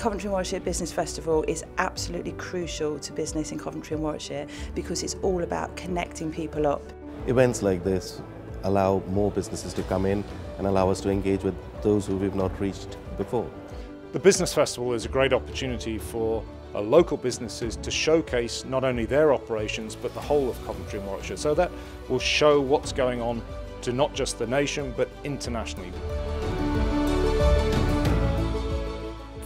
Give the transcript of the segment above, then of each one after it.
Coventry and Warwickshire Business Festival is absolutely crucial to business in Coventry and Warwickshire because it's all about connecting people up. Events like this allow more businesses to come in and allow us to engage with those who we've not reached before. The Business Festival is a great opportunity for uh, local businesses to showcase not only their operations but the whole of Coventry and Warwickshire. So that will show what's going on to not just the nation but internationally.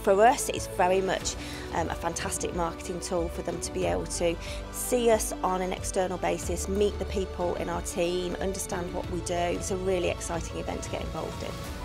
For us, it's very much um, a fantastic marketing tool for them to be able to see us on an external basis, meet the people in our team, understand what we do. It's a really exciting event to get involved in.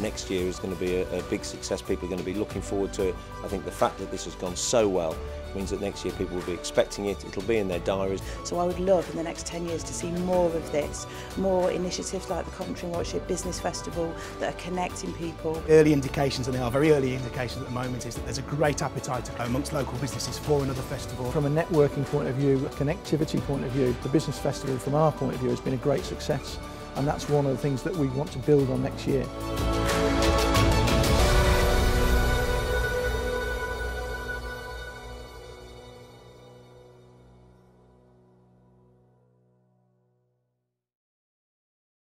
Next year is going to be a, a, big success. People are going to be looking forward to it. I think the fact that this has gone so well means that next year people will be expecting it. It'll be in their diaries. So I would love in the next 10 years to see more of this, more initiatives like the Coventry and Warwickshire Business Festival that are connecting people. Early indications, and they are very early indications at the moment, is that there's a great appetite amongst local businesses for another festival. From a networking point of view, a connectivity point of view, the Business Festival from our point of view has been a great success and that's one of the things that we want to build on next year.